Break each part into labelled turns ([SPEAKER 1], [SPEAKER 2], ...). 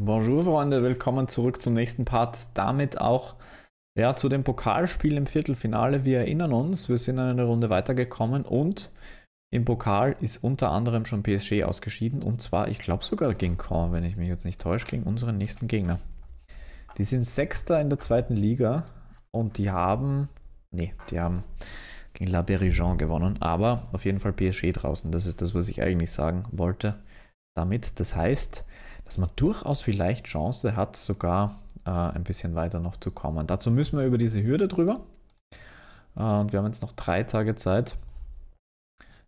[SPEAKER 1] Bonjour Freunde, willkommen zurück zum nächsten Part. Damit auch ja, zu dem Pokalspiel im Viertelfinale. Wir erinnern uns, wir sind eine Runde weitergekommen und im Pokal ist unter anderem schon PSG ausgeschieden und zwar, ich glaube sogar gegen Caen, wenn ich mich jetzt nicht täusche, gegen unseren nächsten Gegner. Die sind Sechster in der zweiten Liga und die haben, nee, die haben gegen La Berigeon gewonnen, aber auf jeden Fall PSG draußen. Das ist das, was ich eigentlich sagen wollte damit. Das heißt, dass man durchaus vielleicht Chance hat, sogar äh, ein bisschen weiter noch zu kommen. Dazu müssen wir über diese Hürde drüber. Äh, und wir haben jetzt noch drei Tage Zeit,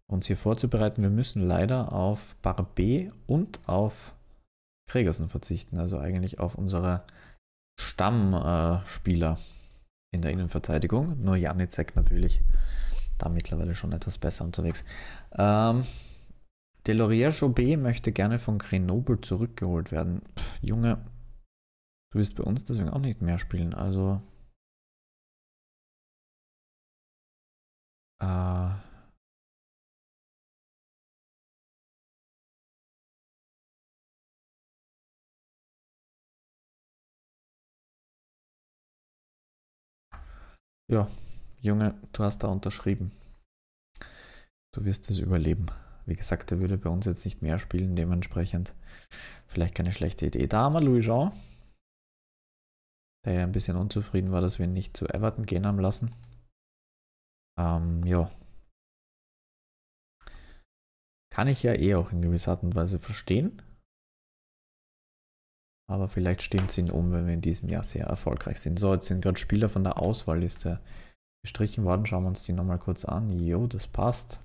[SPEAKER 1] uns hier vorzubereiten. Wir müssen leider auf Barbe und auf Gregersen verzichten, also eigentlich auf unsere Stammspieler äh, in der Innenverteidigung. Nur Janicek natürlich da mittlerweile schon etwas besser unterwegs. Ähm, Delorier Jobé möchte gerne von Grenoble zurückgeholt werden. Pff, Junge, du wirst bei uns deswegen auch nicht mehr spielen. Also. Äh, ja, Junge, du hast da unterschrieben. Du wirst es überleben. Wie gesagt, er würde bei uns jetzt nicht mehr spielen, dementsprechend vielleicht keine schlechte Idee. Da haben wir Louis Jean, der ja ein bisschen unzufrieden war, dass wir ihn nicht zu Everton gehen haben lassen. Ähm, ja. Kann ich ja eh auch in gewisser Art und Weise verstehen. Aber vielleicht stimmt es ihn um, wenn wir in diesem Jahr sehr erfolgreich sind. So, jetzt sind gerade Spieler von der Auswahlliste gestrichen worden. Schauen wir uns die nochmal kurz an. Jo, das passt.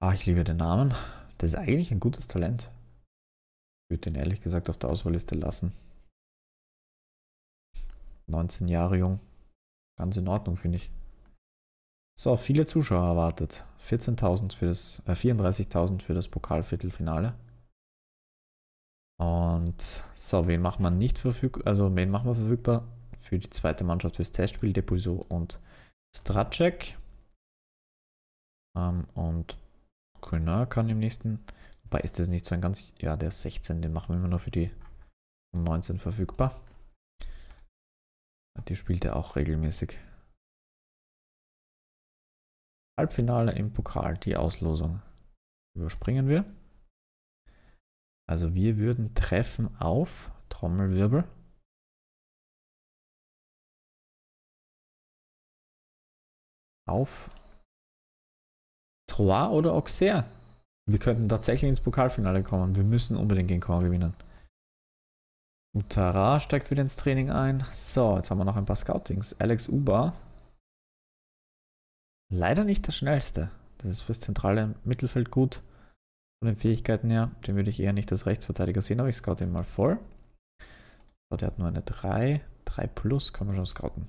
[SPEAKER 1] Ah, ich liebe den Namen. Das ist eigentlich ein gutes Talent. Ich würde den ehrlich gesagt auf der Auswahlliste lassen. 19 Jahre jung. Ganz in Ordnung, finde ich. So, viele Zuschauer erwartet. 14.000 für das, äh, 34.000 für das Pokalviertelfinale. Und so, wen macht man nicht verfügbar? Also, wen machen wir verfügbar? Für die zweite Mannschaft fürs Testspiel Depuiso und Stracek. Ähm, und Grüner kann im nächsten. Wobei ist das nicht so ein ganz. Ja, der ist 16, den machen wir immer nur für die 19 verfügbar. Die spielt er auch regelmäßig. Halbfinale im Pokal, die Auslosung. Überspringen wir. Also wir würden treffen auf Trommelwirbel. Auf Troyes oder Auxerre. Wir könnten tatsächlich ins Pokalfinale kommen. Wir müssen unbedingt gegen Caen gewinnen. Utara steigt wieder ins Training ein. So, jetzt haben wir noch ein paar Scoutings. Alex Uba. Leider nicht der schnellste. Das ist fürs zentrale Mittelfeld gut. Von den Fähigkeiten her. Den würde ich eher nicht als Rechtsverteidiger sehen, aber ich scout ihn mal voll. So, der hat nur eine 3. 3 plus kann man schon scouten.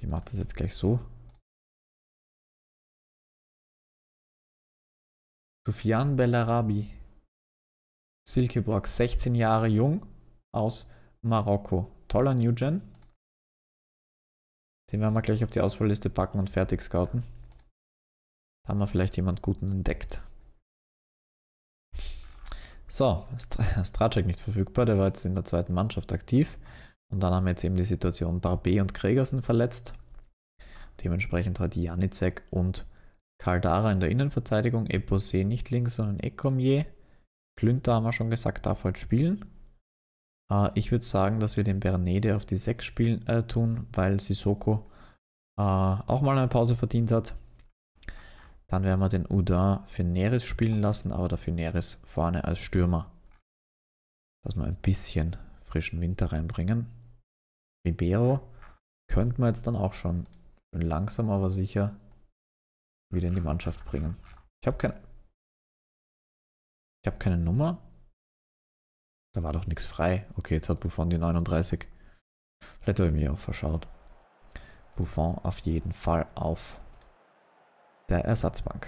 [SPEAKER 1] Ich mache das jetzt gleich so. Soufiane Bellarabi. Silkeborg, 16 Jahre jung, aus Marokko. Toller Newgen. Den werden wir gleich auf die Auswahlliste packen und fertig scouten. Da haben wir vielleicht jemand Guten entdeckt. So, Stracek nicht verfügbar, der war jetzt in der zweiten Mannschaft aktiv. Und dann haben wir jetzt eben die Situation Barbe und Gregersen verletzt. Dementsprechend hat Janicek und Caldara in der Innenverteidigung, Eposé nicht links, sondern Ecomier. Klünter haben wir schon gesagt, darf halt spielen. Äh, ich würde sagen, dass wir den Bernede auf die 6 spielen, äh, tun, weil Sissoko äh, auch mal eine Pause verdient hat. Dann werden wir den Udin für Neres spielen lassen, aber dafür Neres vorne als Stürmer. Dass wir ein bisschen frischen Winter reinbringen. Ribeiro könnte man jetzt dann auch schon langsam aber sicher wieder in die Mannschaft bringen. Ich habe keine. Ich habe keine Nummer. Da war doch nichts frei. Okay, jetzt hat Buffon die 39. Vielleicht habe ich mich auch verschaut. Buffon auf jeden Fall auf der Ersatzbank.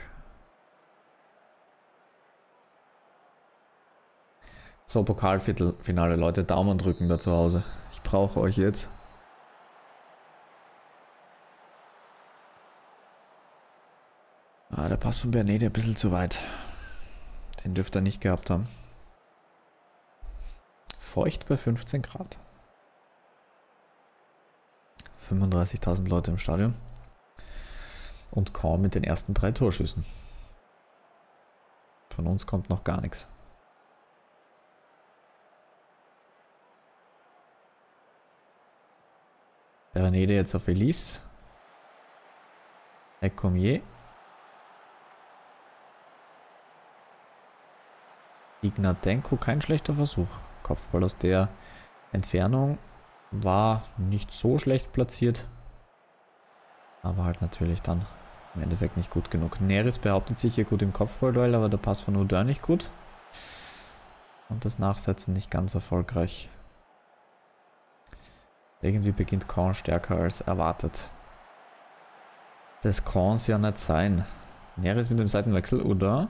[SPEAKER 1] So, Pokalviertelfinale, Leute, Daumen drücken da zu Hause. Ich brauche euch jetzt. Ah, der Pass von Bernede ein bisschen zu weit. Den dürfte er nicht gehabt haben. Feucht bei 15 Grad. 35.000 Leute im Stadion. Und kaum mit den ersten drei Torschüssen. Von uns kommt noch gar nichts. Berenede jetzt auf Elise. Ecomier. Ignatenko, kein schlechter Versuch. Kopfball aus der Entfernung war nicht so schlecht platziert. Aber halt natürlich dann im Endeffekt nicht gut genug. Neres behauptet sich hier gut im Kopfballduell, aber der Pass von Udar nicht gut. Und das Nachsetzen nicht ganz erfolgreich. Irgendwie beginnt Korn stärker als erwartet. Das kann ja nicht sein. Neres mit dem Seitenwechsel, Udar.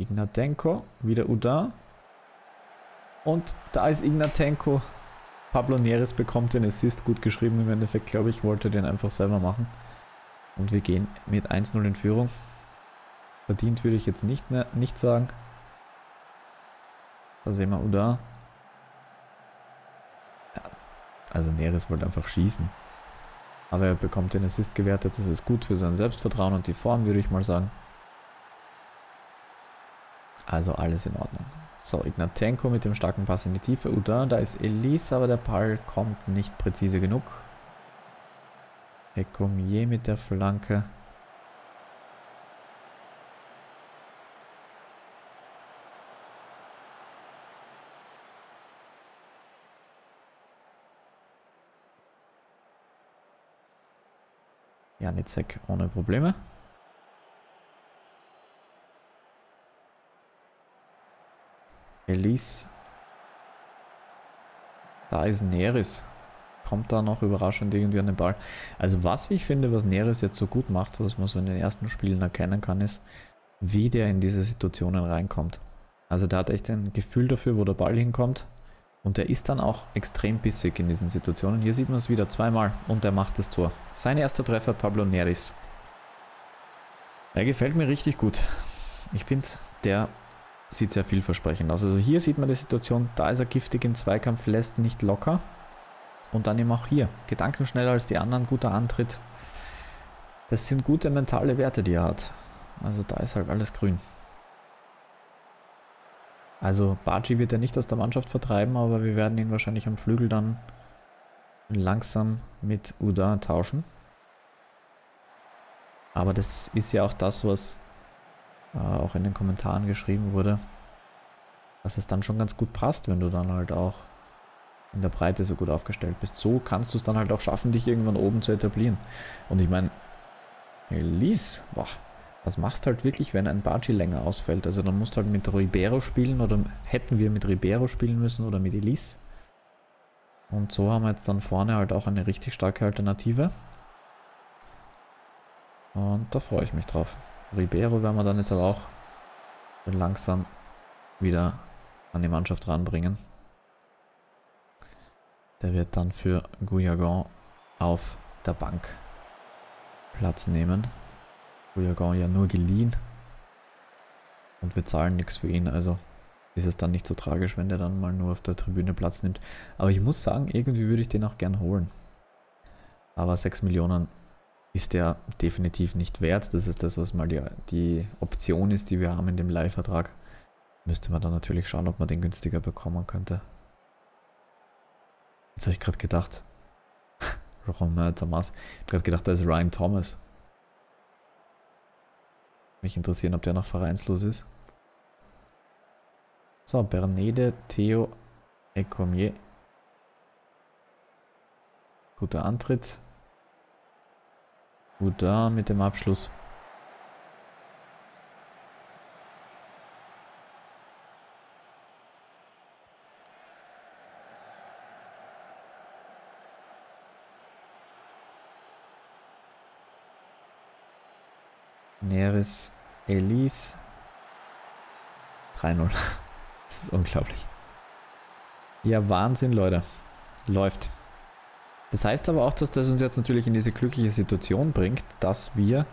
[SPEAKER 1] Ignatenko, wieder Udar. Und da ist Ignatenko. Pablo Neres bekommt den Assist, gut geschrieben im Endeffekt, glaube ich, wollte den einfach selber machen. Und wir gehen mit 1-0 in Führung. Verdient würde ich jetzt nicht, mehr, nicht sagen. Da sehen wir Uda. Ja, also Neres wollte einfach schießen. Aber er bekommt den Assist gewertet. Das ist gut für sein Selbstvertrauen und die Form, würde ich mal sagen. Also alles in Ordnung. So, Ignatenko mit dem starken Pass in die Tiefe. Uda, da ist Elise, aber der Ball kommt nicht präzise genug. Ecomier mit der Flanke. Janicek ohne Probleme. Elise. Da ist Neris. Kommt da noch überraschend irgendwie an den Ball. Also was ich finde, was Neris jetzt so gut macht, was man so in den ersten Spielen erkennen kann, ist, wie der in diese Situationen reinkommt. Also der hat echt ein Gefühl dafür, wo der Ball hinkommt. Und er ist dann auch extrem bissig in diesen Situationen. Hier sieht man es wieder zweimal und er macht das Tor. Sein erster Treffer, Pablo Neris. Er gefällt mir richtig gut. Ich finde, der sieht sehr vielversprechend aus. Also hier sieht man die Situation, da ist er giftig im Zweikampf, lässt nicht locker. Und dann eben auch hier, gedankenschneller als die anderen, guter Antritt. Das sind gute mentale Werte, die er hat. Also da ist halt alles grün. Also Baji wird er nicht aus der Mannschaft vertreiben, aber wir werden ihn wahrscheinlich am Flügel dann langsam mit Uda tauschen. Aber das ist ja auch das, was äh, auch in den Kommentaren geschrieben wurde, dass es dann schon ganz gut passt, wenn du dann halt auch in der Breite so gut aufgestellt bist. So kannst du es dann halt auch schaffen, dich irgendwann oben zu etablieren. Und ich meine, Elise, boah, was machst halt wirklich, wenn ein Baji länger ausfällt? Also dann musst du halt mit Ribeiro spielen oder hätten wir mit Ribeiro spielen müssen oder mit Elise. Und so haben wir jetzt dann vorne halt auch eine richtig starke Alternative. Und da freue ich mich drauf. Ribeiro werden wir dann jetzt aber auch langsam wieder an die Mannschaft ranbringen. Der wird dann für Guyagon auf der Bank Platz nehmen. Guyagon ja nur geliehen. Und wir zahlen nichts für ihn, also ist es dann nicht so tragisch, wenn der dann mal nur auf der Tribüne Platz nimmt. Aber ich muss sagen, irgendwie würde ich den auch gern holen. Aber 6 Millionen ist der definitiv nicht wert. Das ist das, was mal die, die Option ist, die wir haben in dem Leihvertrag. Müsste man dann natürlich schauen, ob man den günstiger bekommen könnte. Jetzt habe ich gerade gedacht, Romain Thomas, ich habe gerade gedacht, da ist Ryan Thomas. Mich interessieren, ob der noch vereinslos ist. So, Bernede, Theo, Ecomier. Guter Antritt. Gut da mit dem Abschluss. Neres Elise 3-0. Das ist unglaublich. Ja, Wahnsinn, Leute. Läuft. Das heißt aber auch, dass das uns jetzt natürlich in diese glückliche Situation bringt, dass wir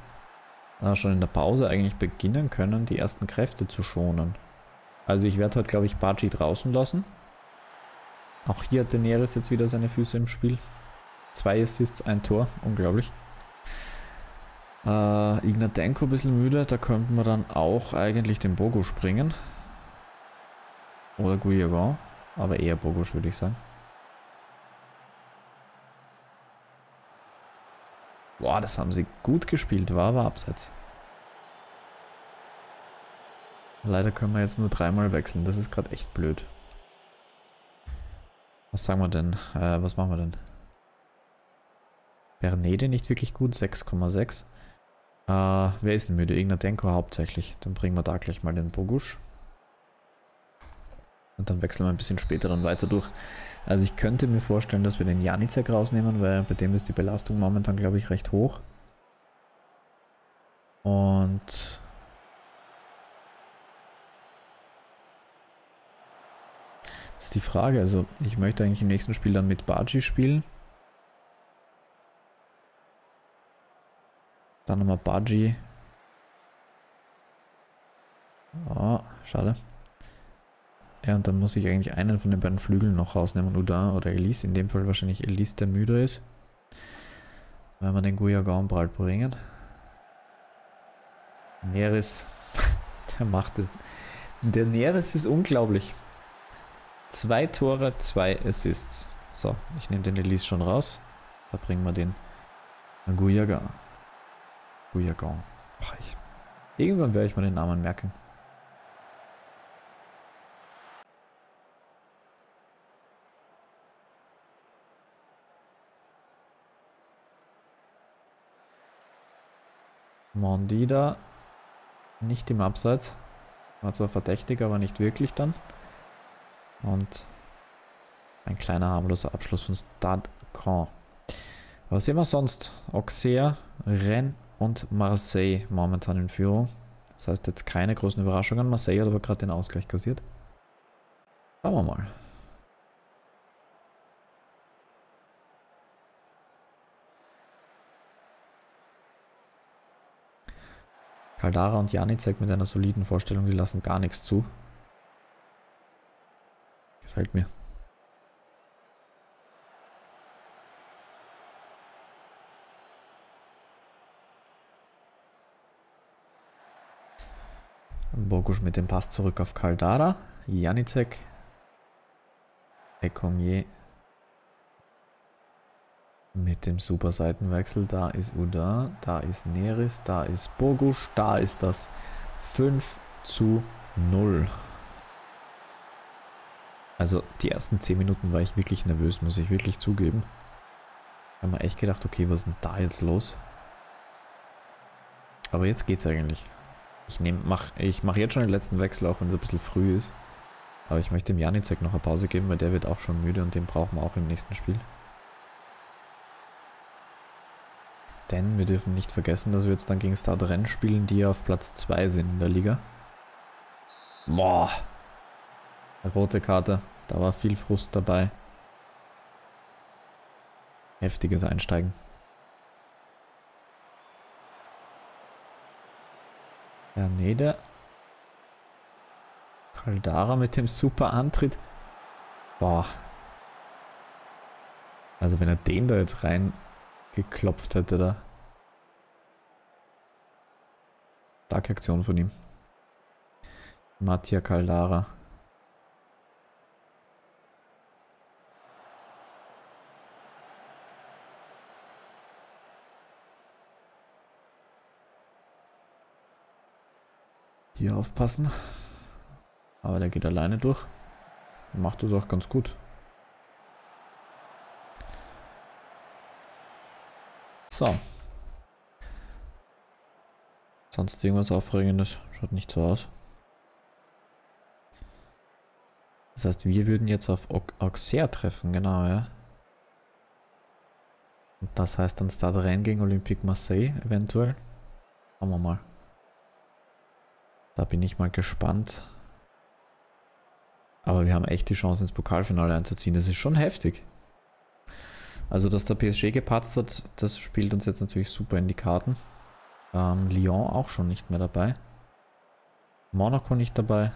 [SPEAKER 1] äh, schon in der Pause eigentlich beginnen können, die ersten Kräfte zu schonen. Also ich werde heute, glaube ich, Baji draußen lassen. Auch hier hat Daenerys jetzt wieder seine Füße im Spiel. Zwei Assists, ein Tor. Unglaublich. Äh, Ignatenko ein bisschen müde. Da könnten wir dann auch eigentlich den Bogo springen. Oder Guyagon. Aber eher Bogusch, würde ich sagen. Boah, das haben sie gut gespielt. War aber abseits. Leider können wir jetzt nur dreimal wechseln. Das ist gerade echt blöd. Was sagen wir denn? Äh, was machen wir denn? Bernede nicht wirklich gut, 6,6. Äh, wer ist denn müde? Ignatenko hauptsächlich. Dann bringen wir da gleich mal den Bogusch. Und dann wechseln wir ein bisschen später dann weiter durch. Also ich könnte mir vorstellen, dass wir den Janicek rausnehmen, weil bei dem ist die Belastung momentan, glaube ich, recht hoch. Und... Das ist die Frage, also ich möchte eigentlich im nächsten Spiel dann mit Baji spielen. Dann nochmal Baji. Oh, schade. Ja, und dann muss ich eigentlich einen von den beiden Flügeln noch rausnehmen. Udin oder Elise. In dem Fall wahrscheinlich Elise, der müde ist. Wenn wir den Guyagan bald bringen. Neres, der macht es. Der Neres ist unglaublich. Zwei Tore, zwei Assists. So, ich nehme den Elise schon raus. Da bringen wir den. Ach, ich. Irgendwann werde ich mir den Namen merken. Mondida nicht im Abseits. War zwar verdächtig, aber nicht wirklich dann. Und ein kleiner harmloser Abschluss von Stade Caen. Was sehen wir sonst? Auxerre, Rennes und Marseille momentan in Führung. Das heißt jetzt keine großen Überraschungen. Marseille hat aber gerade den Ausgleich kassiert. Schauen wir mal. Caldara und Janicek mit einer soliden Vorstellung, die lassen gar nichts zu. Gefällt mir. Bogusch mit dem Pass zurück auf Caldara. Janicek. Ekonje mit dem super Seitenwechsel. Da ist Uda, da ist Neris, da ist Bogusch, da ist das 5 zu 0. Also die ersten 10 Minuten war ich wirklich nervös, muss ich wirklich zugeben. Ich habe mir echt gedacht, okay, was ist denn da jetzt los? Aber jetzt geht's eigentlich. Ich nehme, mach, ich mache jetzt schon den letzten Wechsel, auch wenn es ein bisschen früh ist. Aber ich möchte dem Janicek noch eine Pause geben, weil der wird auch schon müde und den brauchen wir auch im nächsten Spiel. Denn wir dürfen nicht vergessen, dass wir jetzt dann gegen Stade Rennes spielen, die auf Platz 2 sind in der Liga. Boah. rote Karte. Da war viel Frust dabei. Heftiges Einsteigen. Ja, Nede. Caldara mit dem super Antritt. Boah. Also wenn er den da jetzt rein geklopft hätte da. Starke Aktion von ihm. Mattia Caldara. Hier aufpassen. Aber der geht alleine durch. Macht es auch ganz gut. So. Sonst irgendwas Aufregendes? Schaut nicht so aus. Das heißt, wir würden jetzt auf Auxerre treffen, genau, ja. Und das heißt dann Stade Rennes gegen Olympique Marseille, eventuell. Schauen wir mal. Da bin ich mal gespannt. Aber wir haben echt die Chance ins Pokalfinale einzuziehen. Das ist schon heftig. Also, dass der PSG gepatzt hat, das spielt uns jetzt natürlich super in die Karten. Äh, Ähm, Lyon auch schon nicht mehr dabei. Monaco nicht dabei.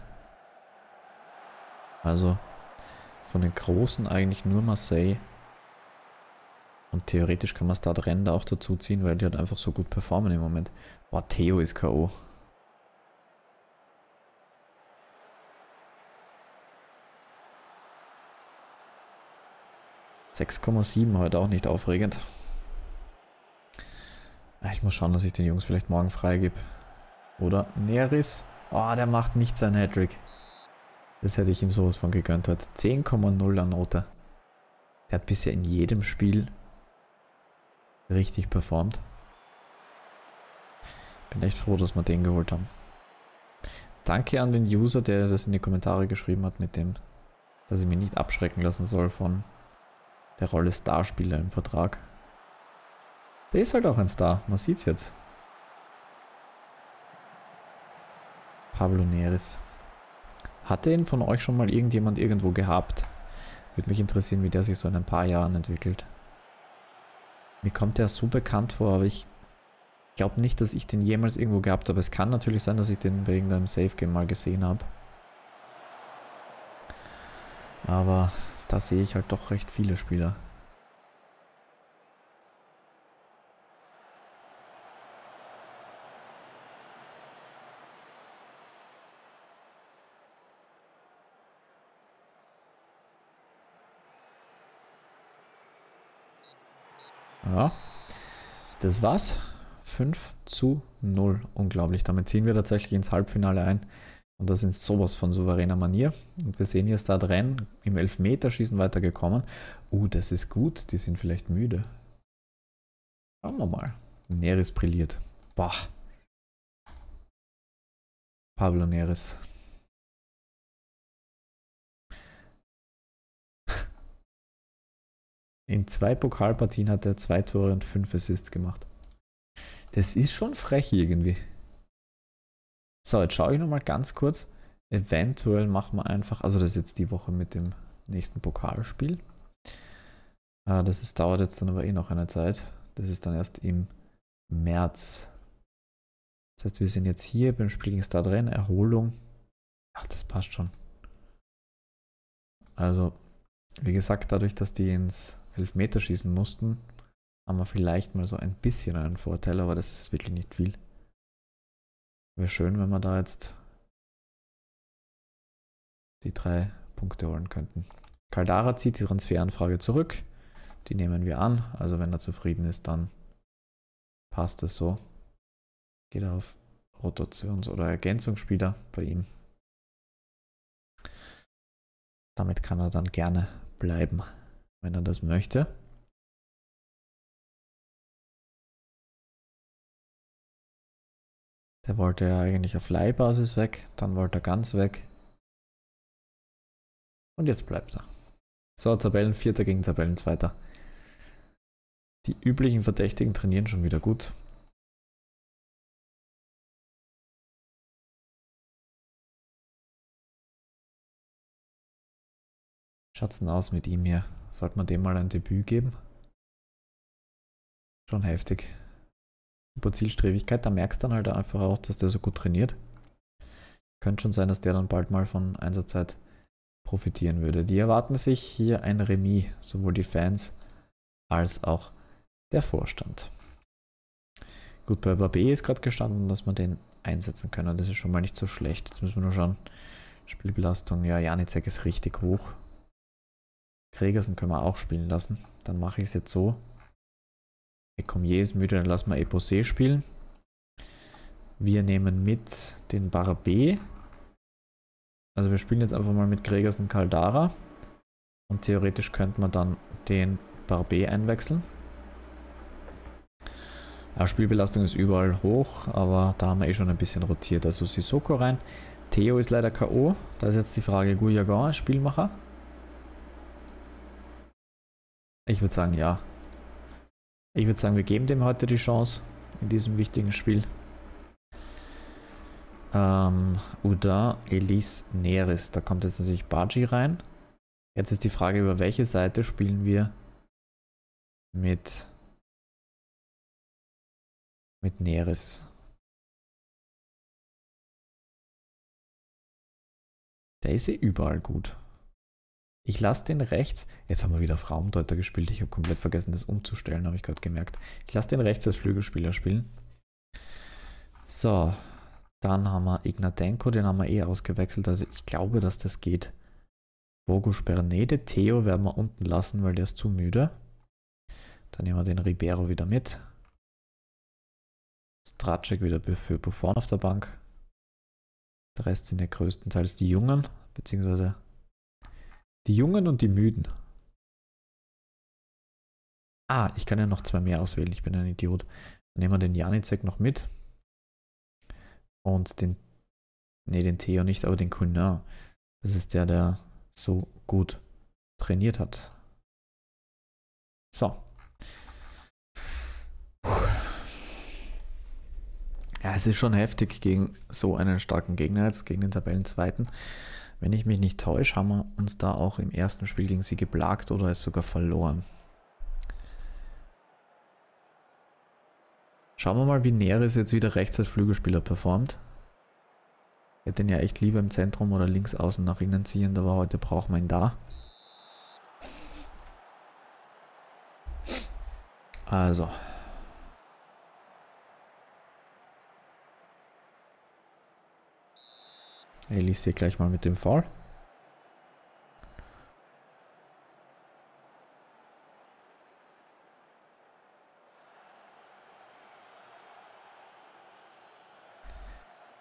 [SPEAKER 1] Also von den Großen eigentlich nur Marseille. Und theoretisch kann man Start Render auch dazu ziehen, weil die halt einfach so gut performen im Moment. Boah, Theo ist K.O. 6,7 heute auch nicht aufregend. Ich muss schauen, dass ich den Jungs vielleicht morgen freigebe. Oder Neris. Oh, der macht nicht seinen Hattrick. Das hätte ich ihm sowas von gegönnt heute. 10,0 an Note. Der hat bisher in jedem Spiel richtig performt. Bin echt froh, dass wir den geholt haben. Danke an den User, der das in die Kommentare geschrieben hat, mit dem, dass ich mich nicht abschrecken lassen soll von der Rolle Starspieler im Vertrag. Der ist halt auch ein Star, man sieht's jetzt. Pablo Neres. Hatte ihn von euch schon mal irgendjemand irgendwo gehabt? Würde mich interessieren, wie der sich so in ein paar Jahren entwickelt. Mir kommt der so bekannt vor, aber ich glaube nicht, dass ich den jemals irgendwo gehabt habe. Es kann natürlich sein, dass ich den bei irgendeinem Safe Game mal gesehen habe. Aber da sehe ich halt doch recht viele Spieler. Ja, das war's. 5 zu 0. Unglaublich. Damit ziehen wir tatsächlich ins Halbfinale ein. Und das in sowas von souveräner Manier. Und wir sehen hier Start Renn im Elfmeterschießen weitergekommen. Uh, das ist gut. Die sind vielleicht müde. Schauen wir mal. Neres brilliert. Boah. Pablo Neres. In zwei Pokalpartien hat er zwei Tore und fünf Assists gemacht. Das ist schon frech irgendwie. So, jetzt schaue ich nochmal ganz kurz. Eventuell machen wir einfach, also das ist jetzt die Woche mit dem nächsten Pokalspiel. Äh, das ist, dauert jetzt dann aber eh noch eine Zeit. Das ist dann erst im März. Das heißt, wir sind jetzt hier beim Spiel gegen Start drin, Erholung. Ach, das passt schon. Also, wie gesagt, dadurch, dass die ins Elfmeter schießen mussten, haben wir vielleicht mal so ein bisschen einen Vorteil, aber das ist wirklich nicht viel. Wäre schön, wenn wir da jetzt die drei Punkte holen könnten. Caldara zieht die Transferanfrage zurück. Die nehmen wir an. Also wenn er zufrieden ist, dann passt es so. Geht er auf Rotations- oder Ergänzungsspieler bei ihm. Damit kann er dann gerne bleiben, wenn er das möchte. Der wollte ja eigentlich auf Leihbasis weg, dann wollte er ganz weg. Und jetzt bleibt er. So, Tabellenvierter gegen Tabellenzweiter. Die üblichen Verdächtigen trainieren schon wieder gut. Schaut's denn aus mit ihm hier? Sollte man dem mal ein Debüt geben? Schon heftig super Zielstrebigkeit. Da merkst du dann halt einfach auch, dass der so gut trainiert. Könnte schon sein, dass der dann bald mal von Einsatzzeit profitieren würde. Die erwarten sich hier ein Remis, sowohl die Fans als auch der Vorstand. Gut, bei Babé ist gerade gestanden, dass man den einsetzen können. Das ist schon mal nicht so schlecht. Jetzt müssen wir nur schauen. Spielbelastung, ja, Janicek ist richtig hoch. Gregersen können wir auch spielen lassen. Dann mache ich es jetzt so, Ecomier ist müde, dann lassen wir Eposé spielen. Wir nehmen mit den Barbe. Also wir spielen jetzt einfach mal mit Gregersen Caldara. Und theoretisch könnte man dann den Barbe einwechseln. Ja, Spielbelastung ist überall hoch, aber da haben wir eh schon ein bisschen rotiert. Also Sissoko rein. Theo ist leider K.O. Da ist jetzt die Frage, Guyagan Spielmacher? Ich würde sagen, ja. Ich würde sagen, wir geben dem heute die Chance in diesem wichtigen Spiel. Ähm, Uda, Elise, Neris. Da kommt jetzt natürlich Baji rein. Jetzt ist die Frage, über welche Seite spielen wir mit, mit Neris. Der ist ja überall gut. Ich lasse den rechts. Jetzt haben wir wieder auf Raumdeuter gespielt. Ich habe komplett vergessen, das umzustellen, habe ich gerade gemerkt. Ich lasse den rechts als Flügelspieler spielen. So. Dann haben wir Ignatenko, den haben wir eh ausgewechselt. Also ich glaube, dass das geht. Bogus Bernede. Theo werden wir unten lassen, weil der ist zu müde. Dann nehmen wir den Ribeiro wieder mit. Stracek wieder für Buffon auf der Bank. Der Rest sind ja größtenteils die Jungen, beziehungsweise die Jungen und die Müden. Ah, ich kann ja noch zwei mehr auswählen. Ich bin ein Idiot. Dann nehmen wir den Janicek noch mit. Und den. Ne, den Theo nicht, aber den Cousin. Das ist der, der so gut trainiert hat. So. Ja, es ist schon heftig gegen so einen starken Gegner jetzt, gegen den Tabellenzweiten. Wenn ich mich nicht täusche, haben wir uns da auch im ersten Spiel gegen sie geplagt oder es sogar verloren. Schauen wir mal, wie Neres jetzt wieder rechts als Flügelspieler performt. Ich hätte ihn ja echt lieber im Zentrum oder links außen nach innen ziehen, aber heute brauchen wir ihn da. Also. Elise gleich mal mit dem Foul.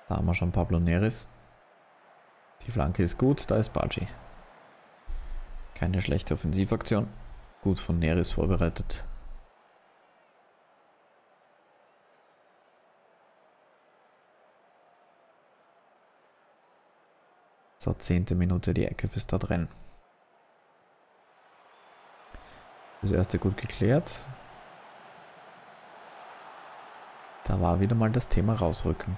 [SPEAKER 1] Da haben wir schon Pablo Neres. Die Flanke ist gut, da ist Baji. Keine schlechte Offensivaktion. Gut von Neres vorbereitet. So, zehnte Minute die Ecke fürs Stadtrennen. Das erste gut geklärt. Da war wieder mal das Thema rausrücken.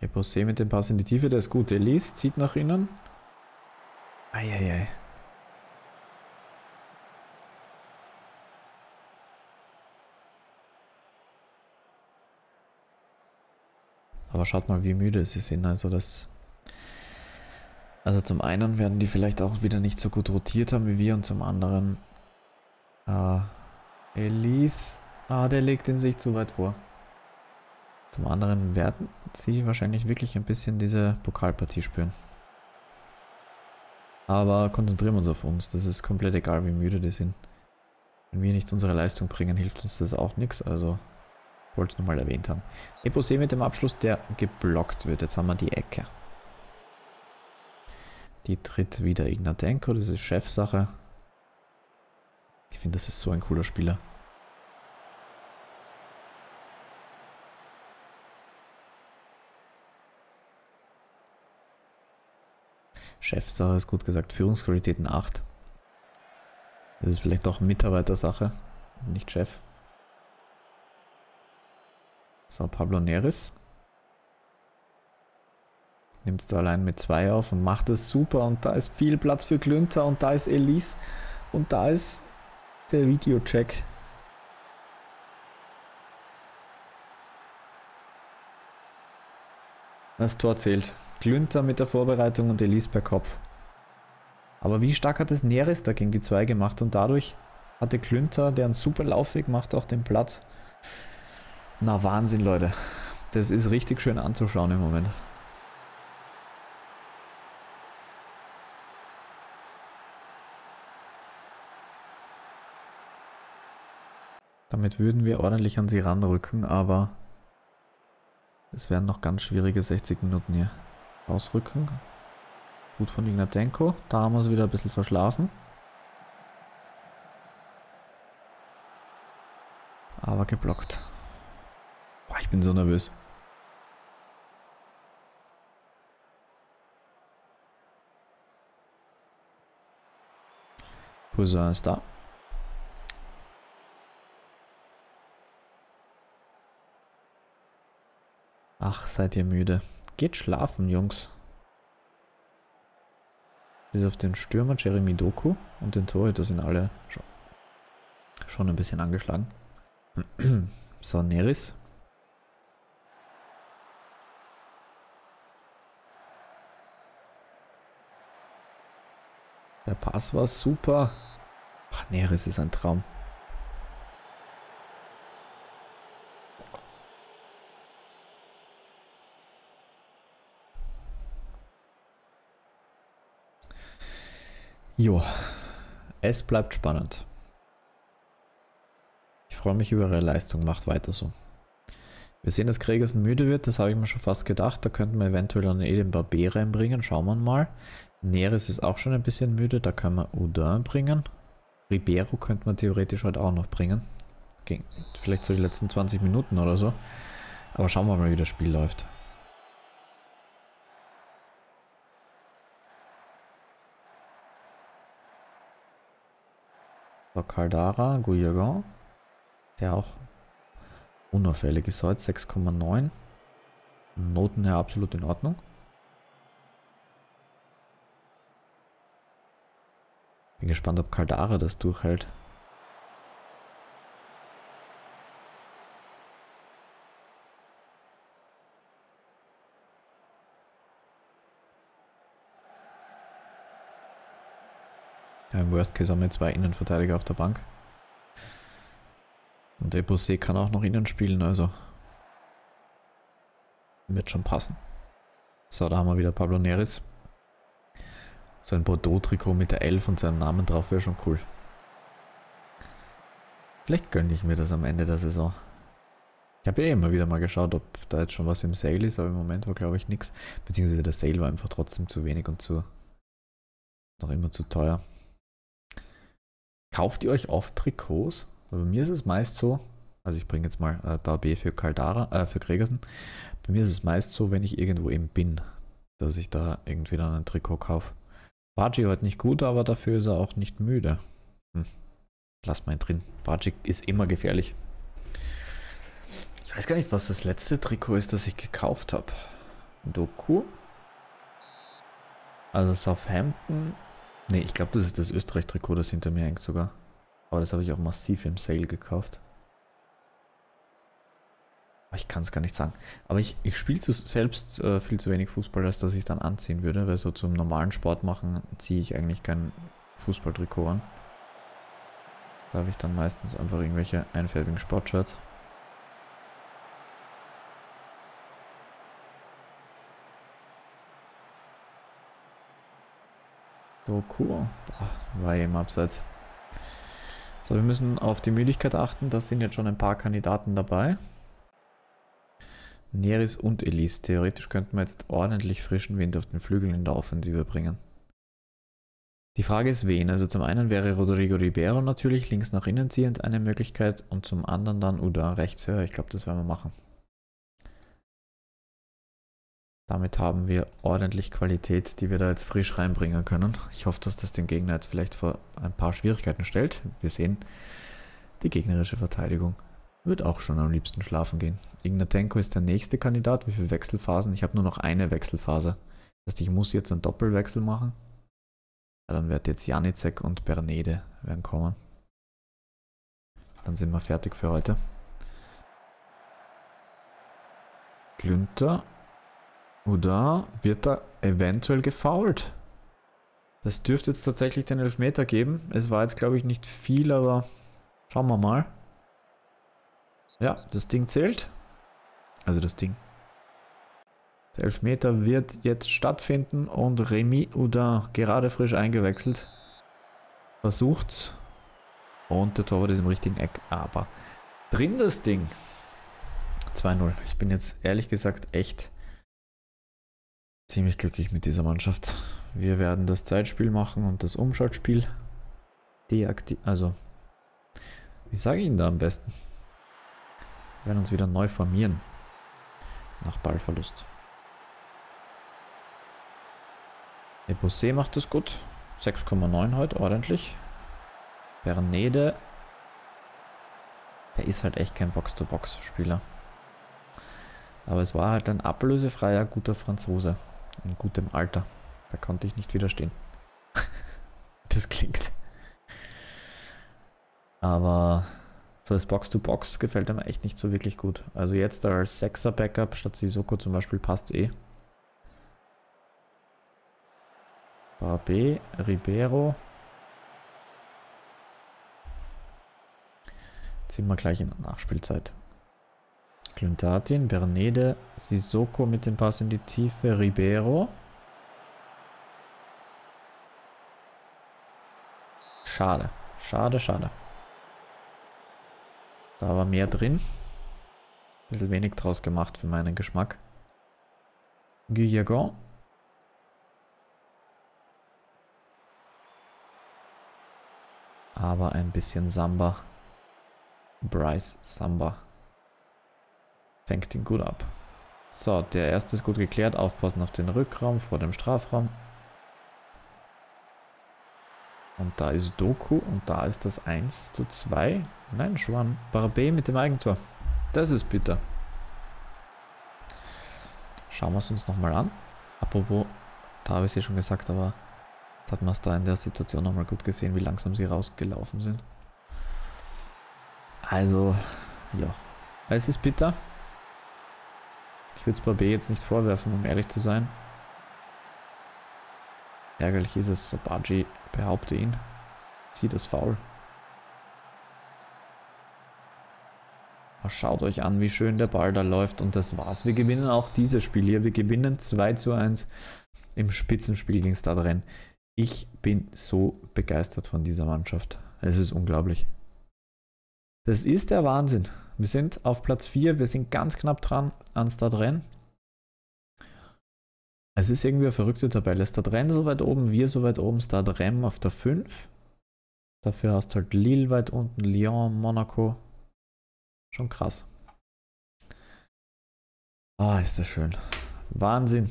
[SPEAKER 1] Eposé mit dem Pass in die Tiefe, der ist gut. Elise zieht nach innen. Eieiei. Aber schaut mal, wie müde sie sind. Also das. Also zum einen werden die vielleicht auch wieder nicht so gut rotiert haben wie wir und zum anderen. Äh, Elise. Ah, der legt den sich zu weit vor. Zum anderen werden sie wahrscheinlich wirklich ein bisschen diese Pokalpartie spüren. Aber konzentrieren wir uns auf uns. Das ist komplett egal, wie müde die sind. Wenn wir nicht unsere Leistung bringen, hilft uns das auch nichts. Also wollte es nochmal erwähnt haben. Eposé mit dem Abschluss, der geblockt wird. Jetzt haben wir die Ecke. Die tritt wieder Ignatenko. Das ist Chefsache. Ich finde, das ist so ein cooler Spieler. Chefsache ist gut gesagt, Führungsqualitäten 8. Das ist vielleicht auch Mitarbeitersache, nicht Chef. So, Pablo Neres. Nimmt es da allein mit 2 auf und macht es super. Und da ist viel Platz für Klünter und da ist Elise und da ist der Videocheck. Das Tor zählt. Glünter mit der Vorbereitung und Elise per Kopf. Aber wie stark hat es Neres da gegen die zwei gemacht und dadurch hatte Klünter, der einen super Laufweg macht, auch den Platz. Na Wahnsinn, Leute. Das ist richtig schön anzuschauen im Moment. Damit würden wir ordentlich an sie ranrücken, aber es werden noch ganz schwierige 60 Minuten hier. Ausrücken. Gut von Ignatenko. Da haben wir sie wieder ein bisschen verschlafen. Aber geblockt. Boah, ich bin so nervös. Poussin ist da. Ach, seid ihr müde. Geht schlafen, Jungs. Bis auf den Stürmer Jeremy Doku und den Torhüter sind alle schon, schon ein bisschen angeschlagen. so, Neris. Pass war super. Ach, Neris ist ein Traum. Jo, es bleibt spannend. Ich freue mich über ihre Leistung, macht weiter so. Wir sehen, dass Gregersen müde wird, das habe ich mir schon fast gedacht. Da könnten wir eventuell dann eh den Barbier reinbringen, schauen wir mal. Neres ist auch schon ein bisschen müde, da können wir Udin bringen. Ribeiro könnte man theoretisch heute auch noch bringen. Vielleicht so die letzten 20 Minuten oder so. Aber schauen wir mal, wie das Spiel läuft. So, Caldara, Guyagon, der auch unauffällig ist heute, 6,9. Noten her absolut in Ordnung. Bin gespannt, ob Caldara das durchhält. Ja, Im Worst Case haben wir zwei Innenverteidiger auf der Bank. Und Eposé kann auch noch innen spielen, also wird schon passen. So, da haben wir wieder Pablo Neres. So ein Bordeaux-Trikot mit der 11 und seinem Namen drauf wäre schon cool. Vielleicht gönne ich mir das am Ende der Saison. Ich habe ja immer wieder mal geschaut, ob da jetzt schon was im Sale ist, aber im Moment war glaube ich nichts. Beziehungsweise der Sale war einfach trotzdem zu wenig und zu noch immer zu teuer. Kauft ihr euch oft Trikots? Bei mir ist es meist so, also ich bringe jetzt mal äh, Barbier für Caldara, äh, für Gregersen. Bei mir ist es meist so, wenn ich irgendwo eben bin, dass ich da irgendwie dann ein Trikot kaufe. Baji heute nicht gut, aber dafür ist er auch nicht müde. Hm. Lass mal ihn drin. Baji ist immer gefährlich. Ich weiß gar nicht, was das letzte Trikot ist, das ich gekauft habe. Doku. Also Southampton Ne, ich glaube, das ist das Österreich-Trikot, das hinter mir hängt sogar. Aber das habe ich auch massiv im Sale gekauft. Ich kann es gar nicht sagen. Aber ich, ich spiele selbst äh, viel zu wenig Fußball, als dass ich es dann anziehen würde. Weil so zum normalen Sport machen ziehe ich eigentlich kein Fußballtrikot an. Da habe ich dann meistens einfach irgendwelche einfärbigen Sportshirts. Doku. War eben abseits. So, wir müssen auf die Müdigkeit achten. Da sind jetzt schon ein paar Kandidaten dabei. Neris und Elise. Theoretisch könnten wir jetzt ordentlich frischen Wind auf den Flügeln in der Offensive bringen. Die Frage ist wen. Also zum einen wäre Rodrigo Ribeiro natürlich links nach innen ziehend eine Möglichkeit und zum anderen dann Uda rechts höher. Ich glaube, das werden wir machen. Damit haben wir ordentlich Qualität, die wir da jetzt frisch reinbringen können. Ich hoffe, dass das den Gegner jetzt vielleicht vor ein paar Schwierigkeiten stellt. Wir sehen, die gegnerische Verteidigung wird auch schon am liebsten schlafen gehen. Ignatenko ist der nächste Kandidat. Wie viele Wechselphasen? Ich habe nur noch eine Wechselphase. Das heißt, ich muss jetzt einen Doppelwechsel machen. Ja, dann wird jetzt Janicek und Bernede werden kommen. Dann sind wir fertig für heute. Glünter oder wird da eventuell gefault? Das dürfte jetzt tatsächlich den Elfmeter geben. Es war jetzt, glaube ich, nicht viel, aber schauen wir mal. Ja, das Ding zählt. Also das Ding. Der Elfmeter wird jetzt stattfinden und Remy Udin, gerade frisch eingewechselt, versucht's. Und der Torwart ist im richtigen Eck, aber drin das Ding. 2-0. Ich bin jetzt ehrlich gesagt echt ziemlich glücklich mit dieser Mannschaft. Wir werden das Zeitspiel machen und das Umschaltspiel deaktivieren. Also, wie sage ich Ihnen da am besten? Wir werden uns wieder neu formieren. Nach Ballverlust. Eposé macht es gut. 6,9 heute, ordentlich. Bernede. Der ist halt echt kein Box-to-Box-Spieler. Aber es war halt ein ablösefreier, guter Franzose in gutem Alter. Da konnte ich nicht widerstehen. das klingt. Aber so das Box-to-Box -Box gefällt mir echt nicht so wirklich gut. Also jetzt als Sechser-Backup statt Sissoko zum Beispiel passt eh. Barbe, Ribeiro. Ziehen wir gleich in der Nachspielzeit. Gluntatin, Bernede, Sissoko mit dem Pass in die Tiefe, Ribeiro. Schade, schade, schade. Da war mehr drin. Ein bisschen wenig draus gemacht für meinen Geschmack. Guyagon. Aber ein bisschen Samba. Bryce Samba. Fängt ihn gut ab. So, der erste ist gut geklärt. Aufpassen auf den Rückraum vor dem Strafraum. Und da ist Doku und da ist das 1 zu 2. Nein, Schwan. Barbe mit dem Eigentor. Das ist bitter. Schauen wir es uns nochmal an. Apropos, da habe ich es ja schon gesagt, aber jetzt hat man es da in der Situation nochmal gut gesehen, wie langsam sie rausgelaufen sind. Also, ja. Es ist bitter. Ich würde es Barbe jetzt nicht vorwerfen, um ehrlich zu sein. Ärgerlich ist es, Sobaji behaupte ihn. Zieht das. Aber schaut euch an, wie schön der Ball da läuft und das war's. Wir gewinnen auch dieses Spiel hier. Wir gewinnen 2 zu 1 im Spitzenspiel gegen Stadren. Ich bin so begeistert von dieser Mannschaft. Es ist unglaublich. Das ist der Wahnsinn. Wir sind auf Platz 4, wir sind ganz knapp dran an Stadren. Es ist irgendwie eine verrückte Tabelle. Stadren so weit oben, wir so weit oben, Stadrem auf der 5. Dafür hast du halt Lille weit unten, Lyon, Monaco. Schon krass. Ah, ist das schön. Wahnsinn.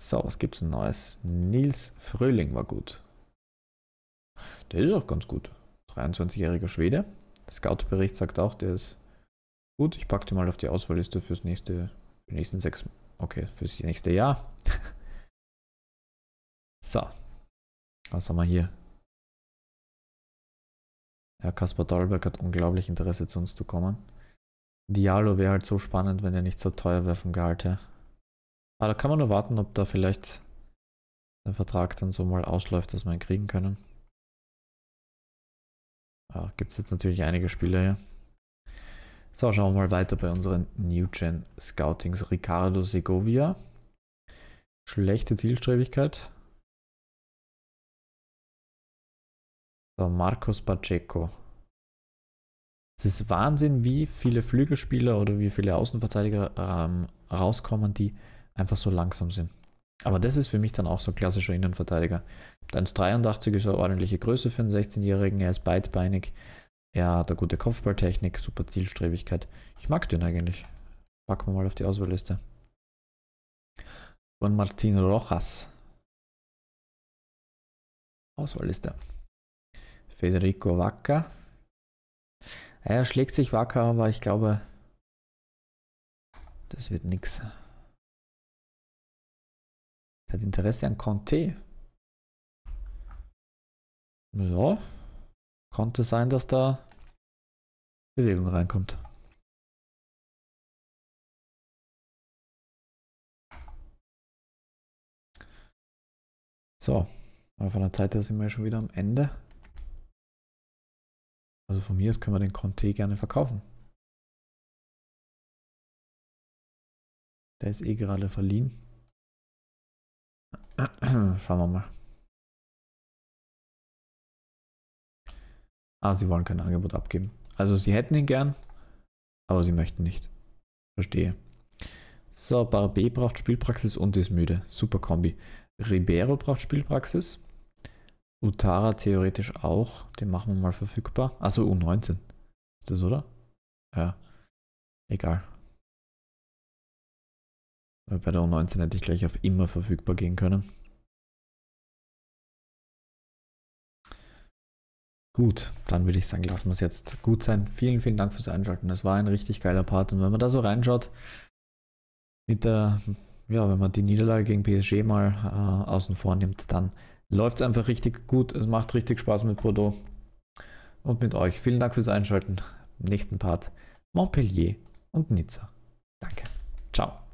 [SPEAKER 1] So, was gibt's Neues? Nils Fröhling war gut. Der ist auch ganz gut. 23-jähriger Schwede. Scout-Bericht sagt auch, der ist gut. Ich packe den mal auf die Auswahlliste fürs nächste, für die nächsten sechs Okay, fürs nächste Jahr. so. Was haben wir hier? Ja, Kaspar Dahlberg hat unglaublich Interesse zu uns zu kommen. Diallo wäre halt so spannend, wenn er nicht so teuer wäre vom Gehalt her. Aber da kann man nur warten, ob da vielleicht der Vertrag dann so mal ausläuft, dass wir ihn kriegen können. Ja, Gibt es jetzt natürlich einige Spieler hier. So, schauen wir mal weiter bei unseren New Gen Scoutings. Ricardo Segovia. Schlechte Zielstrebigkeit. So, Marcos Pacheco. Es ist Wahnsinn, wie viele Flügelspieler oder wie viele Außenverteidiger ähm, rauskommen, die einfach so langsam sind. Aber das ist für mich dann auch so ein klassischer Innenverteidiger. 1,83 ist eine ordentliche Größe für einen 16-Jährigen, er ist beidbeinig, er hat eine gute Kopfballtechnik, super Zielstrebigkeit. Ich mag den eigentlich. Packen wir mal auf die Auswahlliste. Juan Martin Rojas. Auswahlliste. Federico Vaca. Er schlägt sich wacker, aber ich glaube, das wird nichts. Er hat Interesse an Conte. Ja, konnte sein, dass da Bewegung reinkommt. So, von der Zeit her sind wir schon wieder am Ende. Also von mir aus können wir den Conte gerne verkaufen. Der ist eh gerade verliehen. Schauen wir mal. Ah, sie wollen kein Angebot abgeben. Also sie hätten ihn gern, aber sie möchten nicht. Verstehe. So, Barbe braucht Spielpraxis und ist müde. Super Kombi. Ribeiro braucht Spielpraxis. Utara theoretisch auch. Den machen wir mal verfügbar. Also U19. Ist das, oder? Ja. Egal. Bei der U19 hätte ich gleich auf immer verfügbar gehen können. Gut, dann würde ich sagen, lassen wir es jetzt gut sein. Vielen, vielen Dank fürs Einschalten. Das war ein richtig geiler Part. Und wenn man da so reinschaut, mit der, ja, wenn man die Niederlage gegen PSG mal äh, außen vor nimmt, dann läuft es einfach richtig gut. Es macht richtig Spaß mit Bordeaux. und mit euch. Vielen Dank fürs Einschalten. Im nächsten Part Montpellier und Nizza. Danke. Ciao.